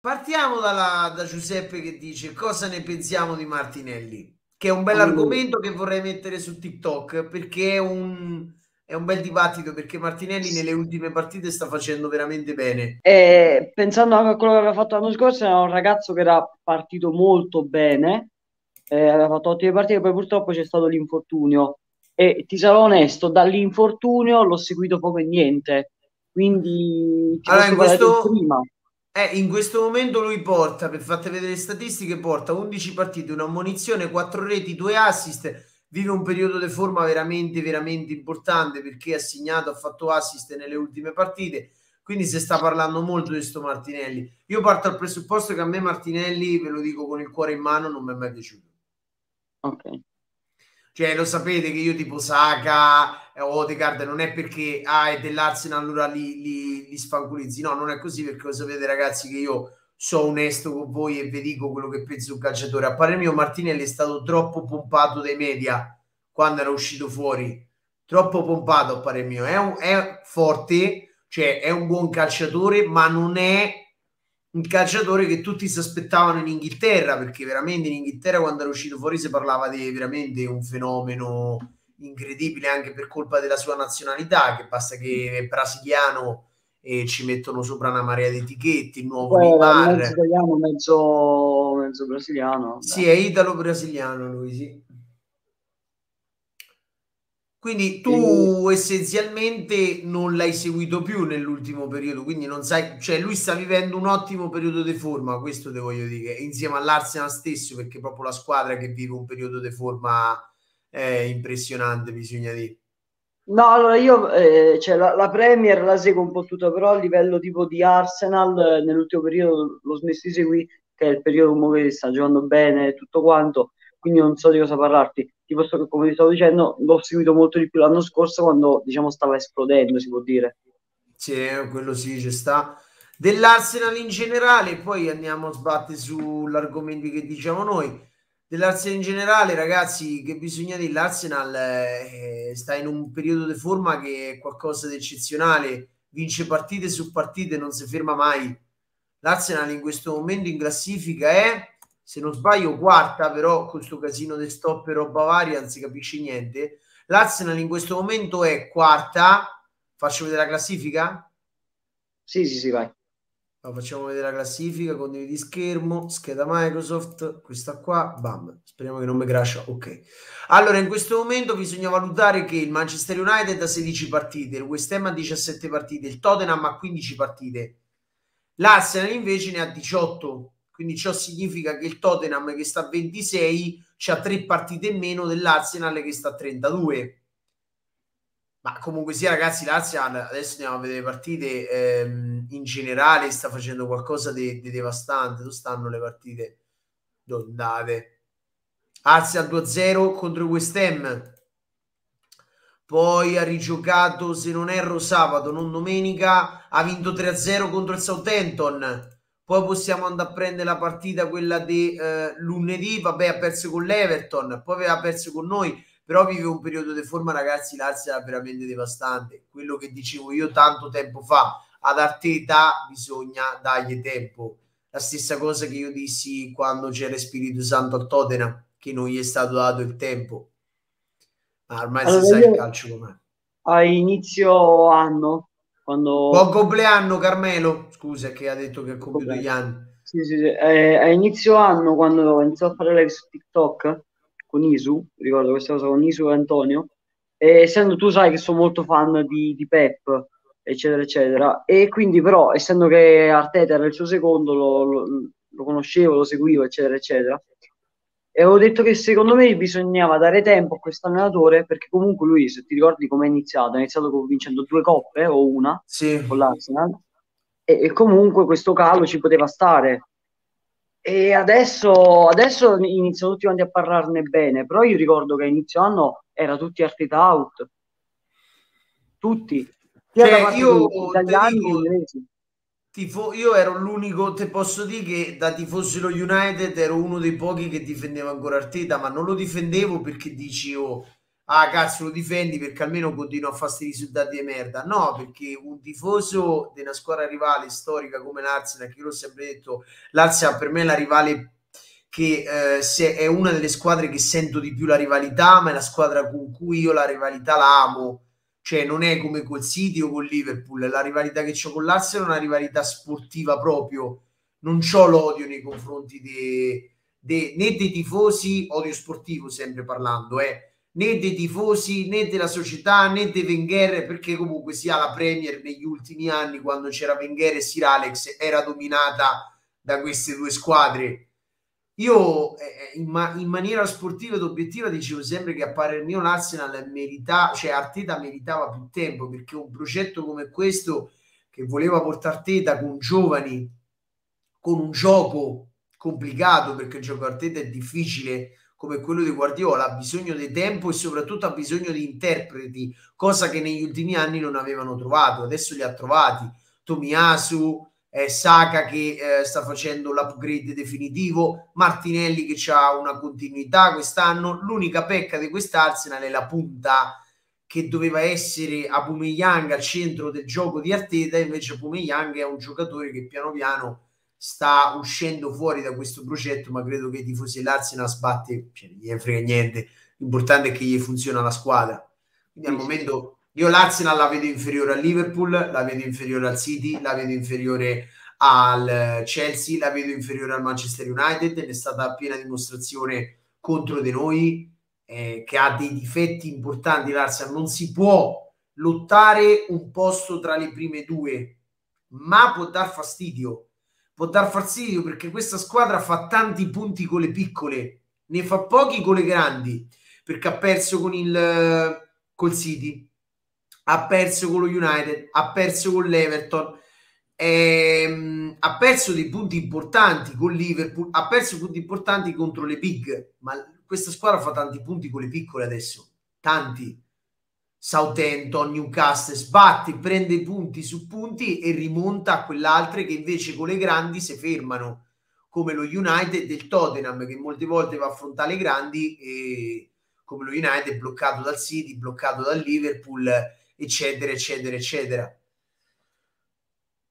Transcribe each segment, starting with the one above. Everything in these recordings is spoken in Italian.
Partiamo dalla, da Giuseppe che dice cosa ne pensiamo di Martinelli, che è un bel argomento che vorrei mettere su TikTok perché è un, è un bel dibattito perché Martinelli nelle ultime partite sta facendo veramente bene. E pensando anche a quello che aveva fatto l'anno scorso, era un ragazzo che era partito molto bene, eh, aveva fatto ottime partite, poi purtroppo c'è stato l'infortunio e ti sarò onesto, dall'infortunio l'ho seguito poco e niente, quindi allora, in questo, prima. Eh, in questo momento lui porta, per farti vedere le statistiche, porta 11 partite, una ammonizione, 4 reti, 2 assist, vive un periodo di forma veramente, veramente importante perché ha segnato, ha fatto assist nelle ultime partite, quindi si sta parlando molto di questo Martinelli. Io parto dal presupposto che a me Martinelli, ve lo dico con il cuore in mano, non mi è mai piaciuto. Ok. Cioè, lo sapete che io tipo Saka o Odegaard non è perché ah, è dell'Arsenal allora li, li, li sfanculizzi. No, non è così perché lo sapete ragazzi che io sono onesto con voi e vi dico quello che penso un calciatore. A parer mio Martinelli è stato troppo pompato dai media quando era uscito fuori. Troppo pompato a parer mio. È, un, è forte, cioè è un buon calciatore, ma non è un calciatore che tutti si aspettavano in Inghilterra, perché veramente in Inghilterra quando era uscito fuori si parlava di veramente un fenomeno incredibile anche per colpa della sua nazionalità, che basta che è brasiliano e ci mettono sopra una marea di etichette, il nuovo Poi, Neymar. Mezzo italiano, mezzo, mezzo brasiliano. Sì, è italo-brasiliano lui, sì. Quindi tu e... essenzialmente non l'hai seguito più nell'ultimo periodo, quindi non sai, cioè lui sta vivendo un ottimo periodo di forma, questo te voglio dire, insieme all'Arsenal stesso, perché è proprio la squadra che vive un periodo di forma eh, impressionante, bisogna dire. No, allora io eh, cioè, la, la, Premier la seguo un po' tutta, però a livello tipo di Arsenal eh, nell'ultimo periodo l'ho smesso di seguire, che è il periodo che sta giocando bene e tutto quanto, quindi non so di cosa parlarti ti posso, come ti stavo dicendo, l'ho seguito molto di più l'anno scorso quando diciamo stava esplodendo, si può dire. Sì, quello sì, ci sta. Dell'Arsenal in generale, poi andiamo a sbattere sull'argomento che diciamo noi. Dell'Arsenal in generale, ragazzi, che bisogna dire, l'Arsenal eh, sta in un periodo di forma che è qualcosa di eccezionale, vince partite su partite, non si ferma mai. L'Arsenal in questo momento in classifica è se non sbaglio quarta, però con questo casino di stop e roba varia non si capisce niente. L'Arsenal in questo momento è quarta. Faccio vedere la classifica? Sì, sì, sì, vai. Allora, facciamo vedere la classifica, condividi schermo, scheda Microsoft, questa qua, bam, speriamo che non mi crasha, ok. Allora, in questo momento bisogna valutare che il Manchester United ha 16 partite, il West Ham ha 17 partite, il Tottenham ha 15 partite, l'Arsenal invece ne ha 18 quindi ciò significa che il Tottenham che sta a 26 ha tre partite in meno dell'Arsenal che sta a 32 ma comunque sia ragazzi l'Arsenal adesso andiamo a vedere le partite ehm, in generale sta facendo qualcosa di, di devastante. Dove stanno le partite? Dove andate? Arsenal 2-0 contro West Ham. Poi ha rigiocato se non erro sabato non domenica ha vinto 3-0 contro il Southampton poi possiamo andare a prendere la partita quella di eh, lunedì, vabbè ha perso con l'Everton, poi aveva perso con noi, però vive un periodo di forma ragazzi, l'Arsenal è veramente devastante, quello che dicevo io tanto tempo fa, ad Arteta bisogna dargli tempo, la stessa cosa che io dissi quando c'era Spirito Santo a Tottenham, che non gli è stato dato il tempo, ma ormai allora, si sa il calcio com'è. A inizio anno quando... Buon compleanno Carmelo, scusa che ha detto che ha compiuto gli anni. Sì, sì, sì. Eh, a inizio anno quando ho iniziato a fare live su TikTok con Isu, ricordo questa cosa con Isu e Antonio, e essendo tu sai che sono molto fan di, di Pep, eccetera, eccetera, e quindi però essendo che Arteta era il suo secondo, lo, lo, lo conoscevo, lo seguivo, eccetera, eccetera, e avevo detto che secondo me bisognava dare tempo a questo allenatore perché comunque lui, se ti ricordi come è iniziato, ha iniziato vincendo due coppe o una sì. con l'Arsenal e, e, comunque questo calo ci poteva stare. E adesso, adesso iniziano tutti quanti a parlarne bene, però io ricordo che a inizio anno era tutti arted out, tutti, sia cioè, io italiani che inglesi tifo- io ero l'unico, te posso dire che da tifoso lo United ero uno dei pochi che difendeva ancora Arteta, ma non lo difendevo perché dici oh, ah cazzo lo difendi perché almeno continua a fare questi risultati di merda. No, perché un tifoso di una squadra rivale storica come l'Arsenal, che io l'ho sempre detto, l'Arsenal per me è la rivale che eh, se è una delle squadre che sento di più la rivalità, ma è la squadra con cui io la rivalità la amo. Cioè non è come col City o con Liverpool, la rivalità che ho con l'Arsenal è una rivalità sportiva proprio. Non ho l'odio nei confronti dei, dei, né dei tifosi, odio sportivo sempre parlando, eh, né dei tifosi né della società né dei Wenger perché comunque sia la Premier negli ultimi anni quando c'era Wenger e Sir Alex era dominata da queste due squadre io eh, in, ma- in, maniera sportiva ed obiettiva dicevo sempre che a parer mio l'Arsenal merita, cioè Arteta meritava più tempo perché un progetto come questo che voleva portare Arteta con giovani con un gioco complicato perché il gioco Arteta è difficile come quello di Guardiola ha bisogno di tempo e soprattutto ha bisogno di interpreti, cosa che negli ultimi anni non avevano trovato. Adesso li ha trovati. Tomiasu, eh, Saka che eh, sta facendo l'upgrade definitivo, Martinelli che ha una continuità quest'anno. L'unica pecca di quest'Arsenal è la punta che doveva essere Aubameyang al centro del gioco di Arteta, invece Aubameyang è un giocatore che piano piano sta uscendo fuori da questo progetto, ma credo che i tifosi dell'Arsenal sbatte, cioè, gli frega niente, l'importante è che gli funziona la squadra. Quindi al momento io l'Arsenal la vedo inferiore al Liverpool, la vedo inferiore al City, la vedo inferiore al Chelsea, la vedo inferiore al Manchester United, è stata piena dimostrazione contro di noi, eh, che ha dei difetti importanti l'Arsenal, non si può lottare un posto tra le prime due, ma può dar fastidio. Può dar fastidio perché questa squadra fa tanti punti con le piccole, ne fa pochi con le grandi, perché ha perso con il col City, ha perso con lo United, ha perso con l'Everton, ehm, ha perso dei punti importanti con Liverpool, ha perso punti importanti contro le big, ma questa squadra fa tanti punti con le piccole adesso, tanti. Southampton, Newcastle, sbatte, prende punti su punti e rimonta a quell'altre che invece con le grandi si fermano, come lo United del Tottenham che molte volte va a affrontare le grandi e come lo United bloccato dal City, bloccato dal Liverpool, eccetera, eccetera, eccetera.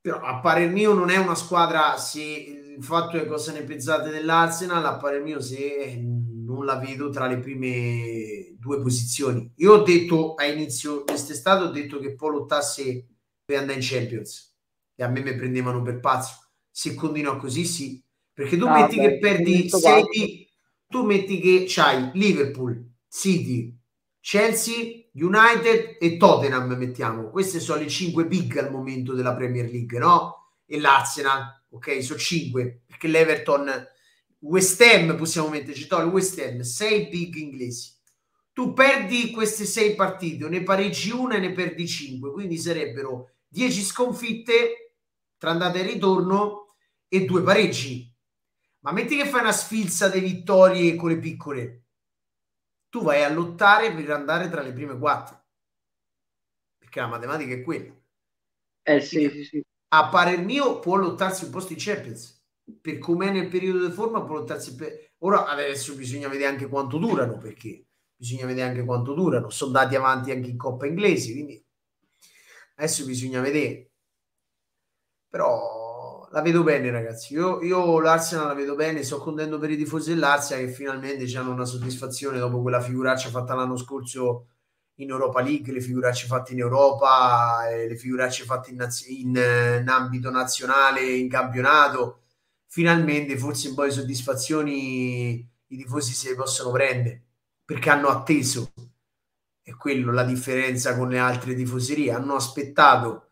Però a parer mio non è una squadra, se il fatto è cosa ne pensate dell'Arsenal, a parer mio se non la vedo tra le prime due posizioni. Io ho detto a inizio quest'estate, ho detto che poi lottasse per andare in Champions e a me mi prendevano per pazzo. Se continua così, sì. Perché tu ah, metti beh, che perdi 6 tu metti che c'hai Liverpool, City, Chelsea, United e Tottenham, mettiamo. Queste sono le 5 big al momento della Premier League, no? E l'Arsenal, ok? Sono 5, perché l'Everton West Ham possiamo metterci, togli West Ham, 6 big inglesi. Tu perdi queste 6 partite, ne pareggi una e ne perdi 5, quindi sarebbero 10 sconfitte tra andata e ritorno e due pareggi. Ma metti che fai una sfilza di vittorie con le piccole, tu vai a lottare per andare tra le prime 4. Perché la matematica è quella. Eh sì, sì, sì. A parer mio può lottarsi un posto in Champions per com'è nel periodo di forma può lottarsi per... ora adesso bisogna vedere anche quanto durano perché bisogna vedere anche quanto durano sono dati avanti anche in Coppa Inglese quindi adesso bisogna vedere però la vedo bene ragazzi. Io, io l'Arsenal la vedo bene sto contento per i tifosi dell'Arsenal che finalmente hanno una soddisfazione dopo quella figuraccia fatta l'anno scorso in Europa League, le figuracce fatte in Europa, le figuracce fatte in, naz- in, in ambito nazionale, in campionato. Finalmente forse un po' di soddisfazioni i tifosi se le possono prendere perché hanno atteso. È quello la differenza con le altre tifoserie. Hanno aspettato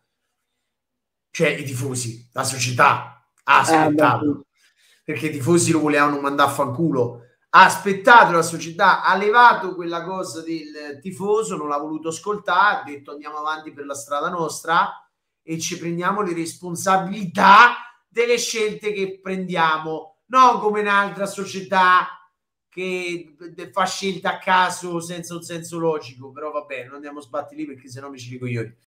cioè i tifosi la società ha eh, aspettato. eh, perché i tifosi lo volevano mandare a fanculo. Ha aspettato la società ha levato quella cosa del tifoso non l'ha voluto ascoltare ha detto andiamo avanti per la strada nostra e ci prendiamo le responsabilità delle scelte che prendiamo, non come un'altra società che fa scelte a caso senza un senso logico, però va bene, non andiamo a sbattere lì perché sennò mi ci ricoglioni.